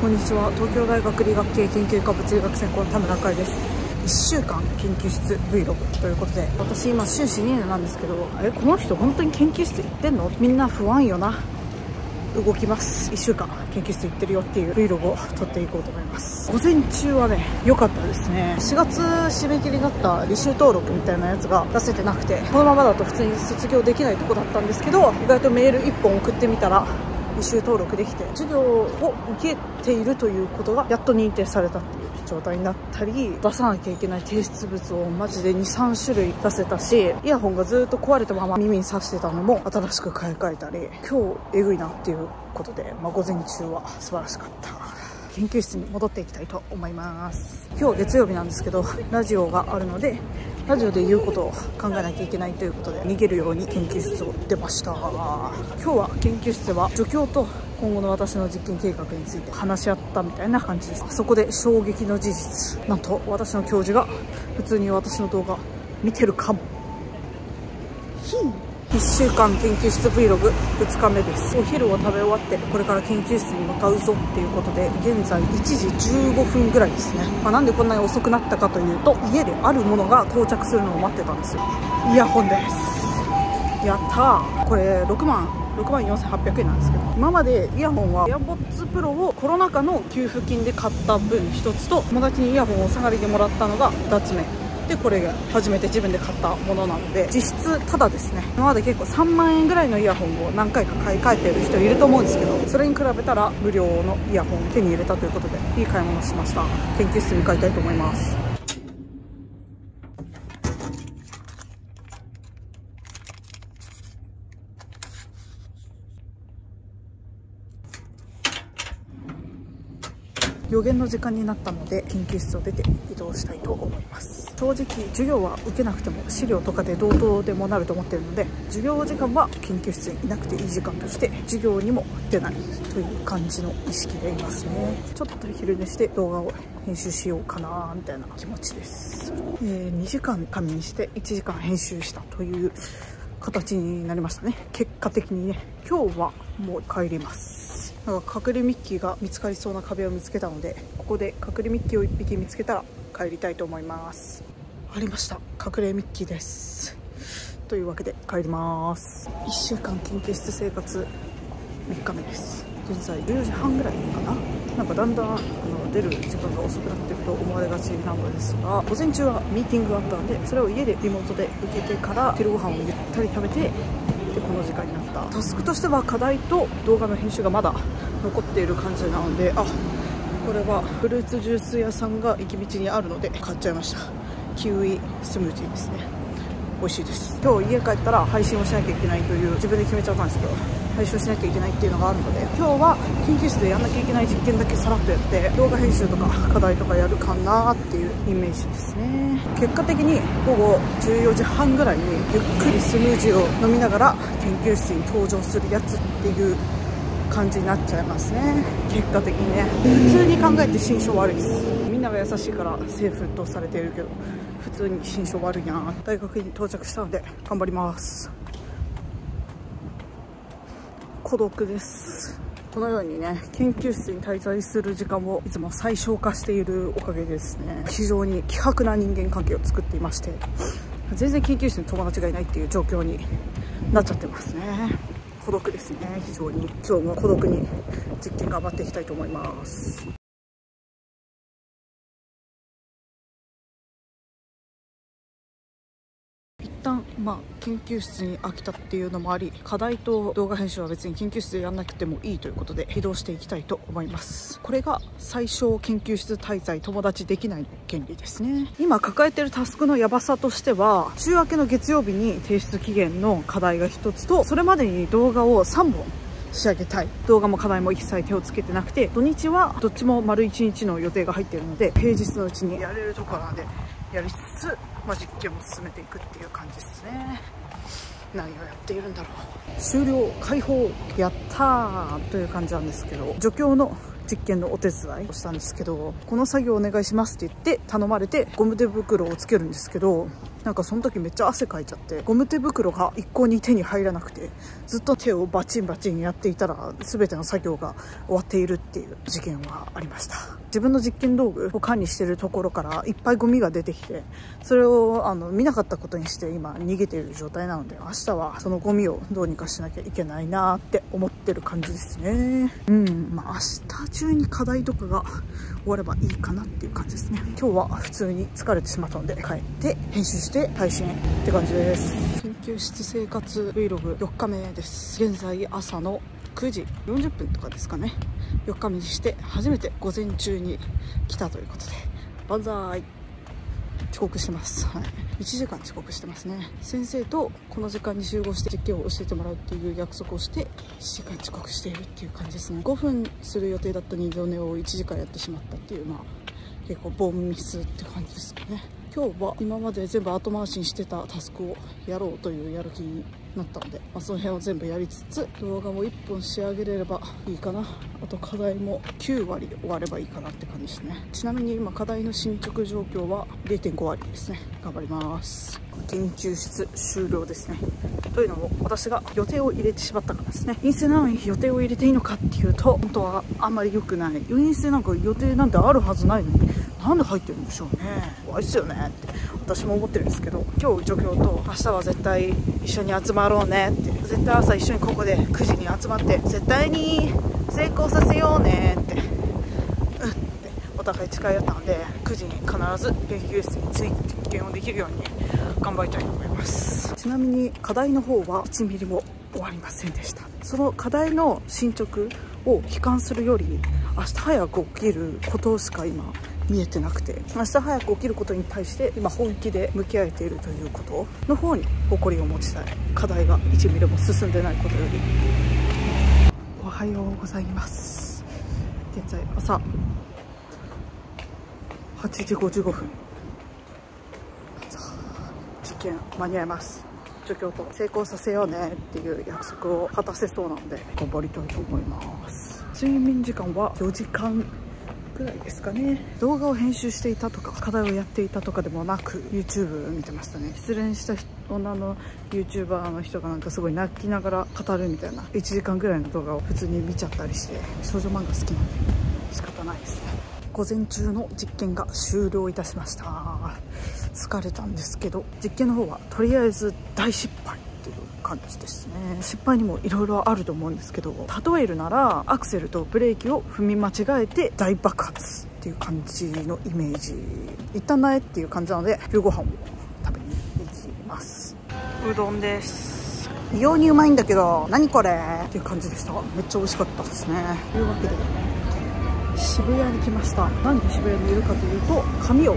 こんにちは。東京大学理学系研究科物理学専攻の田村海です。1週間研究室 Vlog ということで私今修士2年なんですけどえこの人本当に研究室行ってんの？みんな不安よな。動きます。1週間研究室行ってるよっていう Vlog を撮っていこうと思います。午前中はね良かったですね。4月締め切りだった履修登録みたいなやつが出せてなくてこのままだと普通に卒業できないとこだったんですけど意外とメール1本送ってみたら履修登録できて授業を受けているということがやっと認定されたっていう状態になったり出さなきゃいけない提出物をマジで23種類出せたしイヤホンがずっと壊れたまま耳に挿してたのも新しく買い替えたり今日えぐいなっていうことで、まあ、午前中は素晴らしかった。研究室に戻っていきたいと思います。今日月曜日なんですけどラジオがあるのでラジオで言うことを考えなきゃいけないということで逃げるように研究室を出ました。今日は研究室では助教と今後の私の実験計画について話し合ったみたいな感じです。そこで衝撃の事実。なんと私の教授が普通に私の動画見てるかも。ひー1週間研究室 Vlog2 日目です。お昼を食べ終わってこれから研究室に向かうぞっていうことで現在1時15分ぐらいですね、まあ、なんでこんなに遅くなったかというと家であるものが到着するのを待ってたんですよ。イヤホンです。やったー。これ6万6万4800円なんですけど今までイヤホンは AirPods Pro をコロナ禍の給付金で買った分1つと友達にイヤホンを下がりでもらったのが2つ目。でこれが初めて自分で買ったものなので実質ただですね。今まで結構3万円ぐらいのイヤホンを何回か買い替えてる人いると思うんですけどそれに比べたら無料のイヤホンを手に入れたということでいい買い物しました。研究室に向かいたいと思います。予言の時間になったので研究室を出て移動したいと思います。正直授業は受けなくても資料とかで同等でもなると思ってるので授業時間は研究室にいなくていい時間として授業にも出ないという感じの意識でいますね。ちょっと昼寝して動画を編集しようかなみたいな気持ちです、えー、2時間仮眠して1時間編集したという形になりましたね。結果的にね今日はもう帰ります。なんか隠れミッキーが見つかりそうな壁を見つけたのでここで隠れミッキーを1匹見つけたら帰りたいと思います。ありました。隠れミッキーです。というわけで帰ります。1週間研究室生活3日目です。現在14時半ぐらいかな。なんかだんだんあの出る時間が遅くなってると思われがちなのですが午前中はミーティングがあったのでそれを家でリモートで受けてから昼ご飯をゆったり食べてでこの時間になった。タスクとしては課題と動画の編集がまだ残っている感じなのであこれはフルーツジュース屋さんが行き道にあるので買っちゃいました。キウイスムージーですね。美味しいです。今日家帰ったら配信をしなきゃいけないという自分で決めちゃったんですけど配信をしなきゃいけないっていうのがあるので今日は研究室でやんなきゃいけない実験だけさらっとやって動画編集とか課題とかやるかなっていうイメージですね。結果的に午後14時半ぐらいにゆっくりスムージーを飲みながら研究室に登場するやつっていう感じになっちゃいますね。結果的にね。普通に考えて心象悪いです。みんなが優しいからセーフとされているけど普通に心象悪いな。大学に到着したので頑張ります。孤独です。このようにね研究室に滞在する時間をいつも最小化しているおかげですね。非常に希薄な人間関係を作っていまして全然研究室に友達がいないっていう状況になっちゃってますね。孤独ですね。非常に今日も孤独に実験頑張っていきたいと思います。旦まあ研究室に飽きたっていうのもあり課題と動画編集は別に研究室でやんなくてもいいということで移動していきたいと思います。これが最小研究室滞在友達できない原理ですね。今抱えてるタスクのヤバさとしては週明けの月曜日に提出期限の課題が1つとそれまでに動画を3本仕上げたい。動画も課題も一切手をつけてなくて土日はどっちも丸1日の予定が入ってるので平日のうちにやれるところなんでやりつつ、まあ、実験も進めていくっていう感じですね。何をやっているんだろう。終了解放やったーという感じなんですけど助教の実験のお手伝いをしたんですけどこの作業お願いしますって言って頼まれてゴム手袋をつけるんですけどなんかその時めっちゃ汗かいちゃってゴム手袋が一向に手に入らなくてずっと手をバチンバチンやっていたら全ての作業が終わっているっていう事件はありました。自分の実験道具を管理してるところからいっぱいゴミが出てきてそれをあの見なかったことにして今逃げている状態なので明日はそのゴミをどうにかしなきゃいけないなって思ってる感じですね。うんまあ明日中に課題とかが終わればいいかなっていう感じですね。今日は普通に疲れてしまったので帰って編集して配信って感じです。研究室生活 Vlog4 日目です。現在朝の9時40分とかですかね。4日目にして初めて午前中に来たということで万歳。遅刻してます、はい、1時間遅刻してますね。先生とこの時間に集合して実験を教えてもらうっていう約束をして1時間遅刻しているっていう感じですね。5分する予定だった二度寝を1時間やってしまったっていうまあ結構ボンミスって感じですかね。今日は今まで全部後回しにしてたタスクをやろうというやる気になったので、まあ、その辺を全部やりつつ動画も1本仕上げれればいいかな。あと課題も9割終わればいいかなって感じですね。ちなみに今課題の進捗状況は0.5割ですね。頑張ります。研究室終了ですね。というのも私が予定を入れてしまったからですね。陰性なのに予定を入れていいのかっていうと本当はあんまり良くない。陰性なんか予定なんてあるはずないのになんで入ってるんでしょうね。怖いっすよねって。私も思ってるんですけど今日助教と明日は絶対一緒に集まろうねって絶対朝一緒にここで9時に集まって絶対に成功させようねってうんってお互い誓い合ったので9時に必ず研究室について実験をできるように頑張りたいと思います。ちなみに課題の方は1ミリも終わりませんでした。その課題の進捗を悲観するより明日早く起きることしか今見えてなくて。明日早く起きることに対して今本気で向き合えているということの方に誇りを持ちたい。課題が1ミリも進んでないことより。おはようございます。現在朝8時55分。実験間に合います。助教と成功させようねっていう約束を果たせそうなので頑張りたいと思います。睡眠時間は4時間。くらいですかね。動画を編集していたとか課題をやっていたとかでもなく YouTube 見てましたね。失恋した女の YouTuber の人がなんかすごい泣きながら語るみたいな1時間ぐらいの動画を普通に見ちゃったりして少女漫画好きなんで仕方ないですね。午前中の実験が終了いたしました。疲れたんですけど実験の方はとりあえず大失敗。っていう感じですね。失敗にもいろいろあると思うんですけど例えるならアクセルとブレーキを踏み間違えて大爆発っていう感じのイメージ。一旦ないっていう感じなので夕ご飯を食べに行きます。うどんです。異様にうまいんだけど何これ？っていう感じでした。めっちゃ美味しかったですね。というわけで渋谷に来ました。なんで渋谷にいるかというと髪を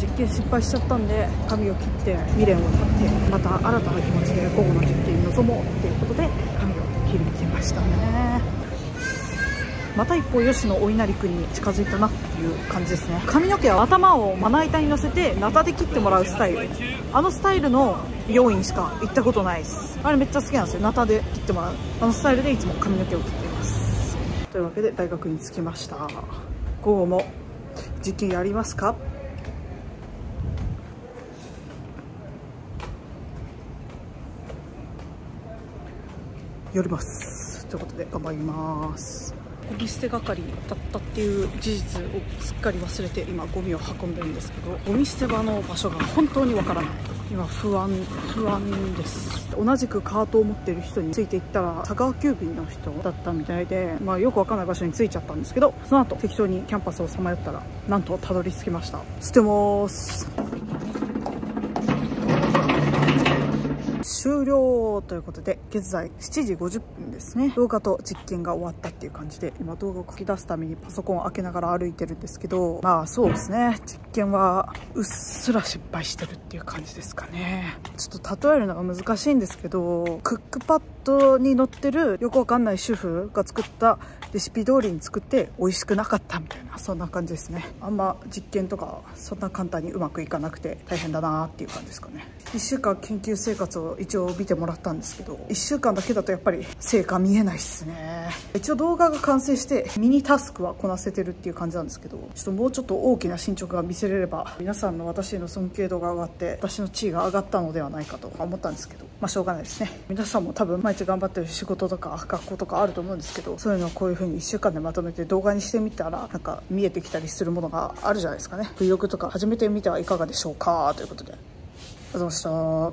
実験失敗しちゃったんで髪を切って未練を立ってまた新たな気持ちで午後の実験に臨もうっていうことで髪を切りに来ました。ねまた一歩吉野お稲荷くんに近づいたなっていう感じですね。髪の毛は頭をまな板に乗せてナタで切ってもらうスタイル。あのスタイルの美容院しか行ったことないです。あれめっちゃ好きなんですよ。ナタで切ってもらう。あのスタイルでいつも髪の毛を切っています。というわけで大学に着きました。午後も実験やりますか？寄ります。ということで頑張ります。ゴミ捨て係だったっていう事実をすっかり忘れて今ゴミを運んでるんですけどゴミ捨て場の場所が本当にわからない。今不安不安です。同じくカートを持ってる人についていったら佐川急便の人だったみたいで、まあ、よくわかんない場所に着いちゃったんですけどその後適当にキャンパスをさまよったらなんとたどり着きました。捨てます。終了ということで現在7時50分ですね。動画と実験が終わったっていう感じで今動画を書き出すためにパソコンを開けながら歩いてるんですけどまあそうですね。実験はうっすら失敗してるっていう感じですかね。ちょっと例えるのが難しいんですけどクックパットに載ってるよくわかんない主婦が作ったレシピ通りに作って美味しくなかったみたいなそんな感じですね。あんま実験とかそんな簡単にうまくいかなくて大変だなっていう感じですかね。1週間研究生活を一応見てもらったんですけど1週間だけだとやっぱり成果見えないっすね。一応動画が完成してミニタスクはこなせてるっていう感じなんですけどちょっともうちょっと大きな進捗が見せれれば皆さんの私への尊敬度が上がって私の地位が上がったのではないかと思ったんですけどまあしょうがないですね。皆さんも多分毎日頑張ってる仕事とか学校とかあると思うんですけどそういうのをこういう風に1週間でまとめて動画にしてみたらなんか見えてきたりするものがあるじゃないですかね。Vlog とか始めてみてはいかがでしょうか？ということで。ありがとうございました。